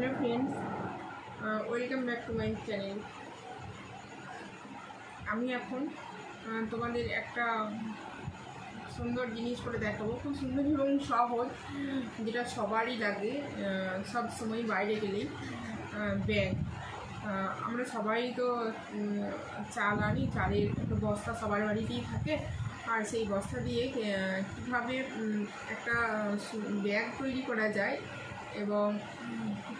Hello friends welcome back to my channel আমি এখন তোমাদের একটা সুন্দর জিনিস করে দেখাবো। খুব সুন্দর এবং সহজ, যেটা সবারই লাগে সব সময় বাইরে গেলেই ব্যাগ। আমরা সবাই তো চাল আনি চালের একটা বস্তা সবার বাড়িতেই থাকে। আর সেই বস্তা দিয়ে কীভাবে একটা ব্যাগ তৈরি করা যায় এবং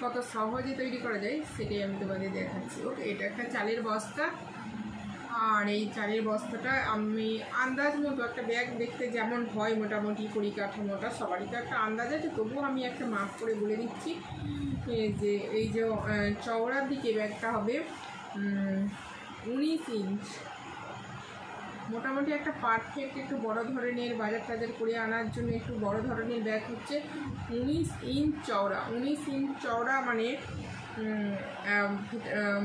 কত সহজে তৈরি করা যায় সেটাই আমি তোমাদের দেখাচ্ছি। ওকে, এটা একটা চালের বস্তা। আর এই চালের বস্তাটা আমি আন্দাজ মতো একটা ব্যাগ দেখতে যেমন হয় মোটামুটি পরিকাঠামোটা, সবারই তো একটা আন্দাজ আছে, তবুও আমি একটা মাপ করে বলে দিচ্ছি যে এই যে চওড়ার দিকে ব্যাগটা হবে উনিশ ইঞ্চ। মোটামুটি একটা পারফেক্ট একটু বড় ধরনের, বাজার টাজার করে আনার জন্য একটু বড় ধরনের ব্যাগ হচ্ছে উনিশ ইঞ্চ চওড়া। উনিশ ইঞ্চ চওড়া মানে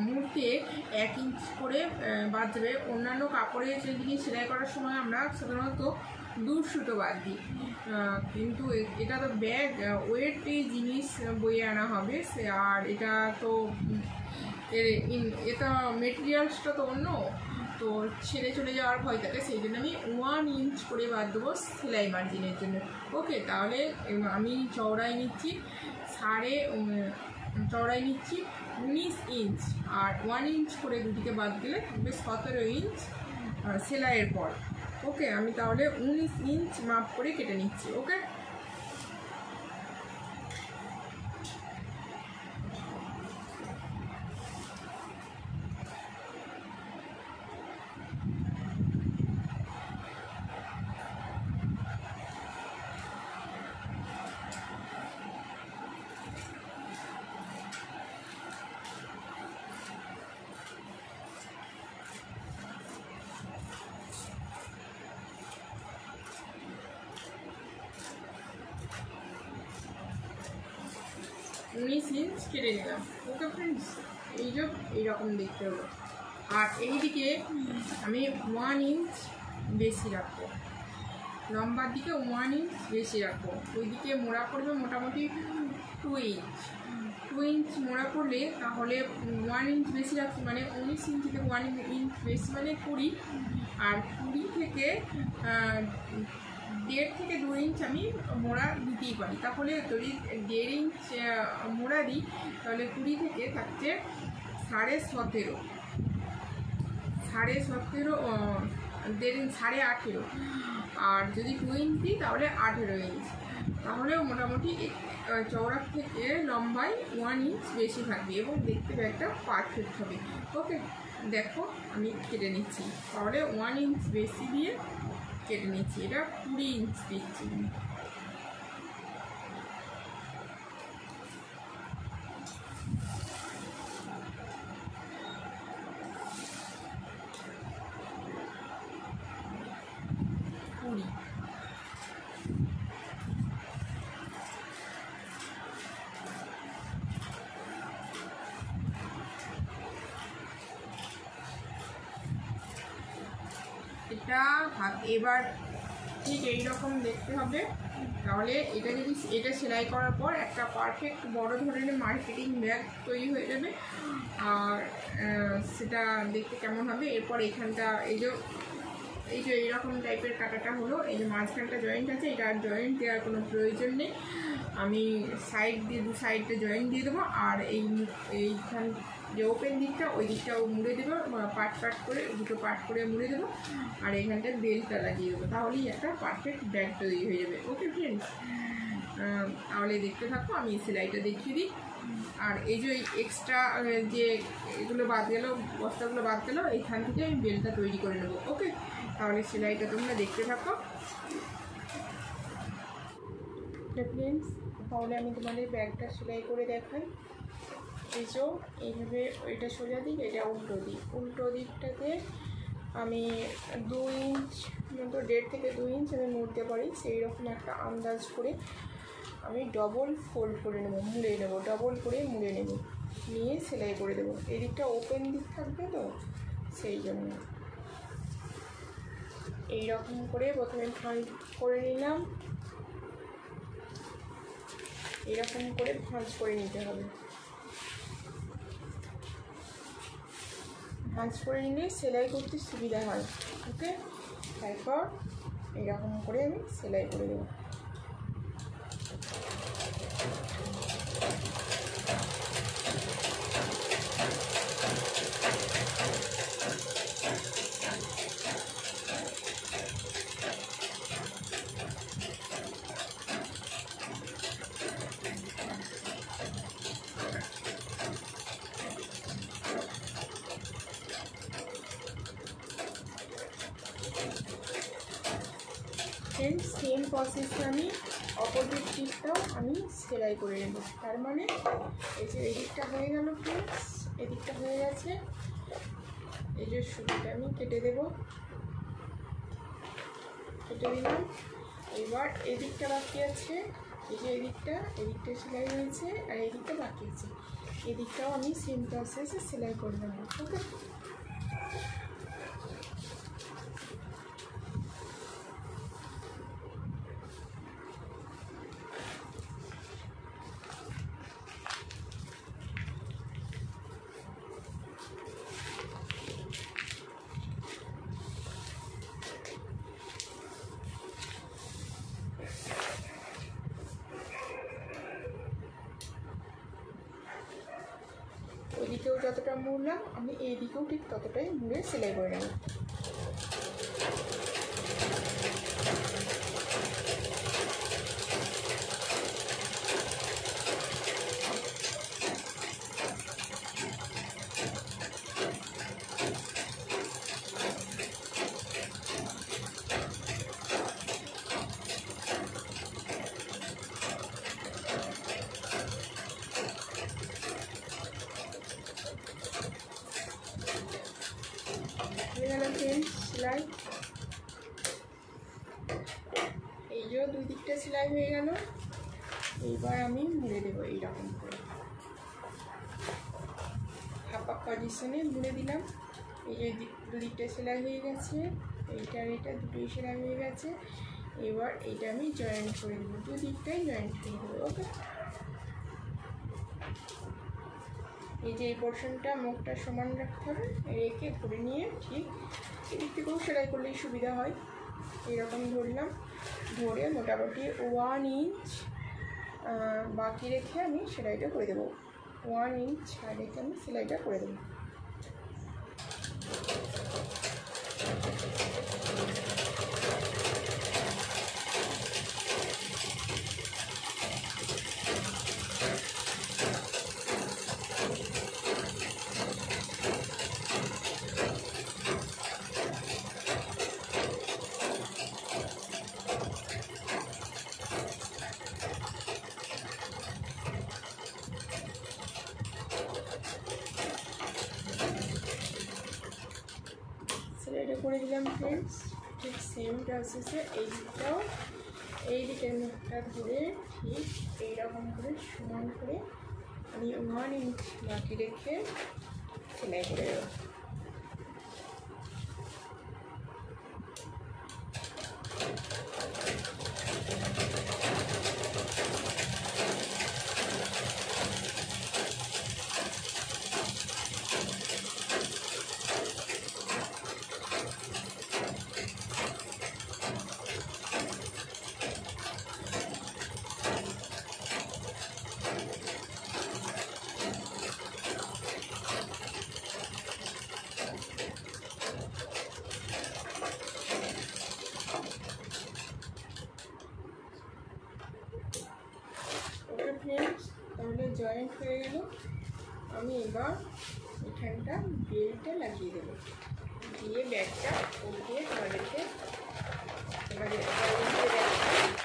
মুহূর্তে এক ইঞ্চ করে যাবে অন্যান্য কাপড়ের জিনিস সেলাই করার সময় আমরা সাধারণত দু সুতো বাদ দিই। কিন্তু এটা তো ব্যাগ ওয়েট জিনিস বয়ে আনা হবে। সে, আর এটা তো এটা মেটেরিয়ালসটা তো অন্য। তো ছেড়ে চলে যাওয়ার ভয় থাকে, সেই জন্য আমি ওয়ান ইঞ্চ করে বাদ দেবো সেলাই মার্জিনের জন্য। ওকে তাহলে আমি চওড়াই নিচ্ছি, সাড়ে চওড়াই নিচ্ছি উনিশ ইঞ্চ আর ওয়ান ইঞ্চ করে দুটিকে বাদ দিলে থাকবে সতেরো ইঞ্চ সেলাইয়ের পর। ওকে আমি তাহলে উনিশ ইঞ্চ মাপ করে কেটে নিচ্ছি ওকে উনিশ ইঞ্চ কেটে নিলাম ওকে ফ্রেন্ডস এই যে এইরকম দেখতে হলো। আর এইদিকে আমি ওয়ান ইঞ্চ বেশি রাখব। লম্বার দিকে ওয়ান ইঞ্চ বেশি রাখব। ওইদিকে মোড়া পড়বে মোটামুটি টু ইঞ্চ টু ইঞ্চ মোড়া পড়লে তাহলে ওয়ান ইঞ্চ বেশি রাখছি। মানে উনিশ ইঞ্চ থেকে ওয়ান ইঞ্চ বেশি মানে কুড়ি। আর কুড়ি থেকে দেড় থেকে দু ইঞ্চ আমি মোড়া দিতেই পারি। তাহলে যদি দেড় ইঞ্চ মোড়া দিই, তাহলে কুড়ি থেকে থাকছে সাড়ে সতেরো। সাড়ে সতেরো দেড় ইঞ্চ, সাড়ে আঠেরো। আর যদি টু ইঞ্চ দিই, তাহলে আঠেরো ইঞ্চ। তাহলেও মোটামুটি চওড়ার থেকে লম্বায় ওয়ান ইঞ্চ বেশি থাকবে এবং দেখতে একটা পারফেক্ট হবে। ওকে দেখো, আমি কেটে নিচ্ছি। তাহলে ওয়ান ইঞ্চ বেশি দিয়ে কেটে নিচ্ছি এটা কুড়ি ইঞ্চ দিচ্ছি কুড়ি এটা এবার ঠিক এই রকম দেখতে হবে। তাহলে এটা যদি এটা সেলাই করার পর একটা পারফেক্ট বড় ধরনের মার্কেটিং ব্যাগ তৈরি হয়ে যাবে। আর সেটা দেখতে কেমন হবে? এরপর এখানটা, এই যে এই যে এইরকম টাইপের কাটাটা হলো, এই যে মাঝখানটা জয়েন্ট আছে, এটা জয়েন্ট দেওয়ার কোনো প্রয়োজন নেই। আমি সাইড দিয়ে, দু সাইডে জয়েন্ট দিয়ে দেবো। আর এই, এইখান যে ওপেন দিকটা, ওই দিকটাও মুড়ে দেবো পাট পাট করে, দুটো পাট করে মুড়ে দেবো, আর এখানটা বেলটা লাগিয়ে দেবো। তাহলেই একটা পারফেক্ট ব্যাগ তৈরি হয়ে যাবে। ওকে ফ্রেন্ডস তাহলে দেখতে থাকো, আমি সেলাইটা দেখিয়ে দিই। আর এই যে এক্সট্রা যে এগুলো বাদ গেল, বস্তাগুলো বাদ গেল এইখান থেকে আমি বেলটা তৈরি করে নেব। ওকে তাহলে সেলাইটা তোমরা দেখতে থাকো। ফ্রেন্ডস তাহলে আমি তোমাদের ব্যাগটা সেলাই করে দেখাই। এই এইভাবে এটা সোজা দিক, এটা উল্টো দিক। উল্টো দিকটাতে আমি দু ইঞ্চ মতো, দেড় থেকে দু ইঞ্চ আমি মুড়তে পারি। সেই রকম একটা আন্দাজ করে আমি ডবল ফোল্ড করে নেব, মুড়ে নেব ডবল করে মুড়ে নেব। নিয়ে সেলাই করে দেবো। এই দিকটা ওপেন দিক থাকবে তো, সেই জন্য। এই রকম করে প্রথমে ভাঁজ করে নিলাম। এরকম করে ভাঁজ করে নিতে হবে। ভাঁজ করে নিলে সেলাই করতে সুবিধা হয়। ওকে তারপর এরকম করে আমি সেলাই করে দেবো। সেম প্রসেসে আমি অপোজিট দিকটাও আমি সেলাই করে নেব। তার মানে এই যে এদিকটা হয়ে গেল ফ্রেন্ডস এদিকটা হয়ে গেছে। এই যে সুতিটা আমি কেটে দেব। কেটে দিলাম। এবার এদিকটা বাকি আছে। এই যে এদিকটা এদিকটা সেলাই হয়েছে আর এদিকটা বাকি আছে। এদিকটাও আমি সেম প্রসেসে সেলাই করে নেব ওকে ওইদিকেও যতটা মুড়লাম আমি এই দিকেও ঠিক ততটাই মুড়ে সেলাই করে নেব গেল ফ্রেন্ডস সেলাই। এই যে দুই দিকটা সেলাই হয়ে গেল। এইবার আমি মুড়ে দেবো এইরকম করে। হাফ পজিশনে মুড়ে দিলাম। এই যে দিক- দুদিকটা সেলাই হয়ে গেছে। এইটা এটা দুটোই সেলাই হয়ে গেছে। এবার এইটা আমি জয়েন্ট করে দেবো দুদিকটাই জয়েন্ট করে দেবো ওকে এই যে এই পোর্শনটা মুখটা সমান রাখতে হবে, রেখে ধরে নিয়ে ঠিক এদিক থেকেও সেলাই করলেই সুবিধা হয়। এরকম ধরলাম, ধরে মোটামুটি ওয়ান ইঞ্চ বাকি রেখে আমি সেলাইটা করে দেবো। ওয়ান ইঞ্চ রেখে আমি সেলাইটা করে দেবো সেলাইটা করে দিলাম ফ্রেন্ডস ঠিক সেম প্রসেসে এই দিকটাও এই দিকের মুখটা ধরে ঠিক এইরকম করে সমান করে আমি ওয়ান ইঞ্চ বাকি রেখে সেলাই করে দেবো ওকে ফ্রেন্ডস তাহলে জয়েন্ট হয়ে গেল আমি এবার এখানটা বেলটা লাগিয়ে দেবো। দিয়ে ব্যাগটা উল্টিয়ে তোমাদেরকে এবারে ব্যাগটা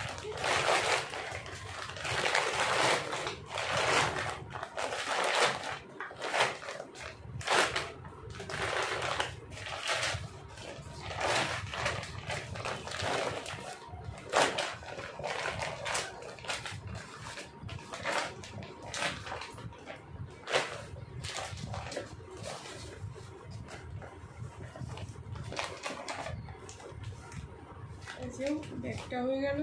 নিচেও ব্যাগটা হয়ে গেল।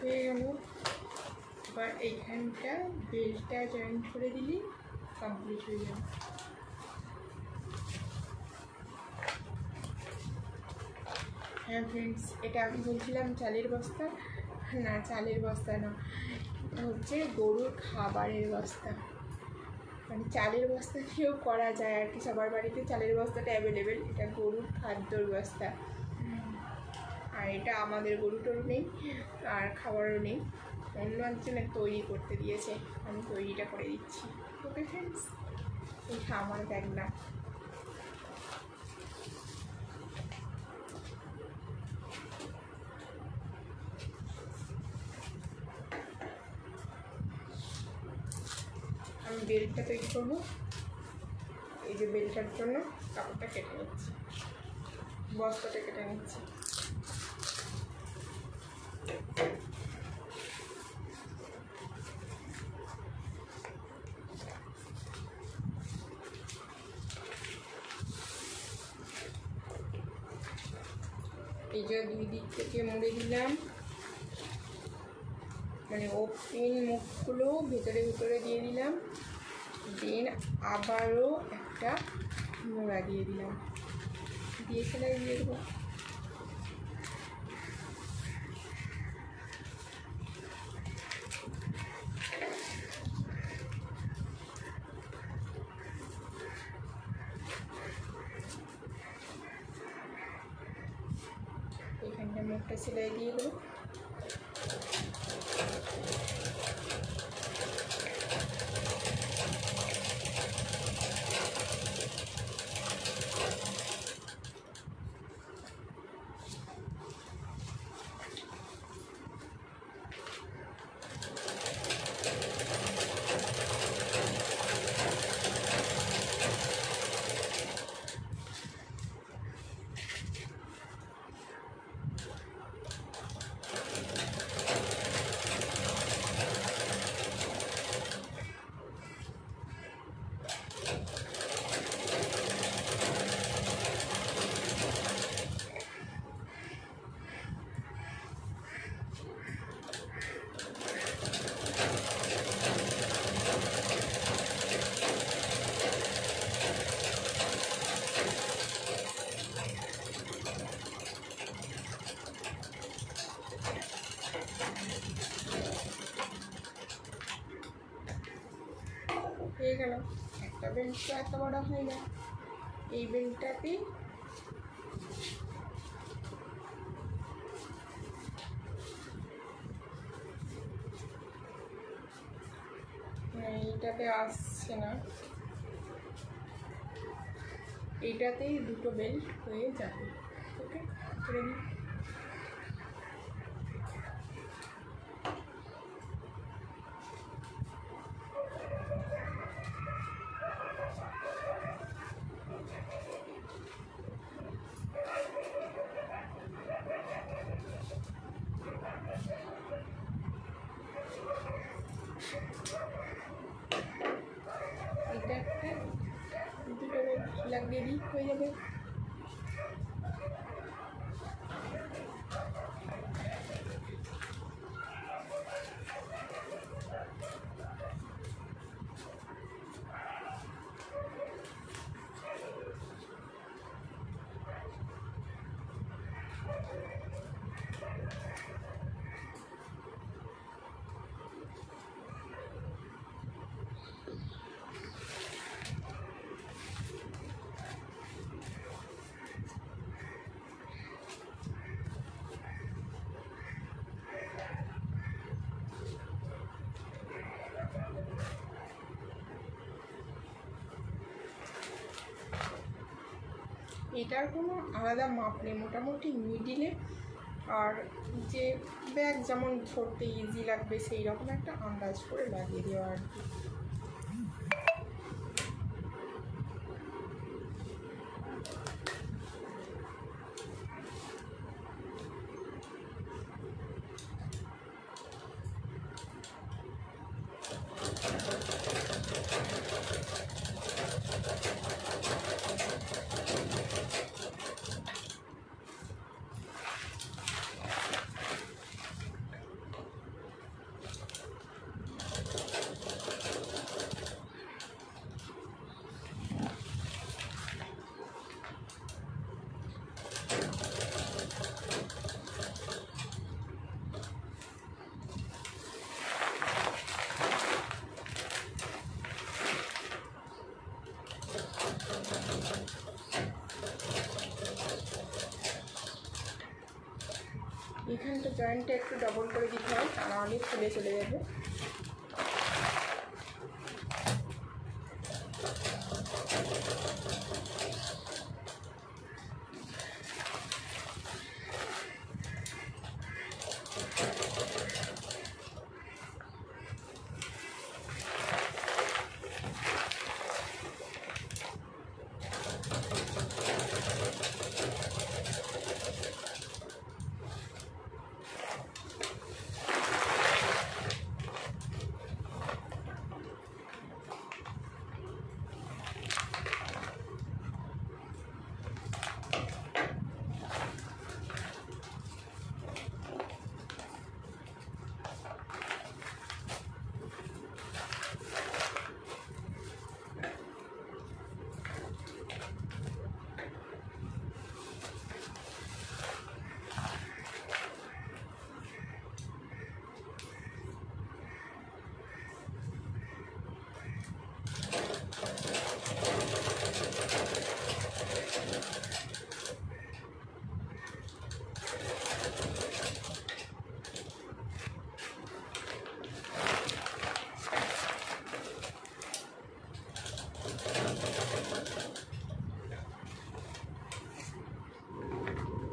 হয়ে গেল। এইখানটা বেলটা জয়েন্ট করে দিলি কমপ্লিট হয়ে যাবে। ফ্রেন্ডস এটা আমি বলছিলাম চালের বস্তা। না, চালের বস্তা না হচ্ছে গরুর খাবারের বস্তা। মানে চালের বস্তা দিয়েও করা যায় আর কি, সবার বাড়িতে চালের বস্তাটা অ্যাভেলেবেল এটা গরুর খাদ্যর বস্তা। আর এটা আমাদের গরু টরু নেই, আর খাবারও নেই, অন্য একজনের তৈরি করতে দিয়েছে, আমি তৈরিটা করে দিচ্ছি। ওকে ফ্রেন্ডস এটা আমার ব্যাগ না। আমি বেলটা তৈরি করব। এই যে বেল্টটার জন্য কাপড়টা কেটে নিচ্ছি। বস্তাটা কেটে নিচ্ছি। এই যে দুই দিক থেকে মুড়ে দিলাম। মানে ওপেন মুখগুলো ভেতরে ভেতরে দিয়ে দিলাম। দেন আবারও একটা মোড়া দিয়ে দিলাম। দিয়ে সেলাই দিয়ে দেবো এখানটা মুখটা সেলাই দিয়ে দেবো হয়ে গেল একটা বেল্ট তো এত বড় হয় না। এই বেল্টটাতে এইটাতে আসছে না। এইটাতেই দুটো বেল্ট হয়ে যাবে। ওকে রেডি এটা একটা দুটো বেল্ট লাগিয়ে দিই হয়ে যাবে এটার কোনো আলাদা মাপ নেই, মোটামুটি মিডিলে আর যে ব্যাগ যেমন ধরতে ইজি লাগবে সেই রকম একটা আন্দাজ করে লাগিয়ে দেওয়া আর কি। জয়েন্টটা একটু ডবল করে দিতে হয় তা অনেক ফুলে চলে যাবে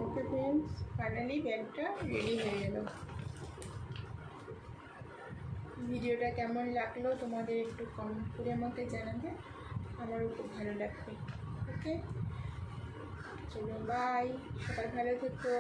ওকে ফ্রেন্ডস ফাইনালি রেডি হয়ে গেল ভিডিওটা কেমন লাগল তোমাদের একটু কমেন্ট করে আমাকে জানাবে। আমারও খুব ভালো লাগবে। ওকে চলো বাই সবাই ভালো থেকো।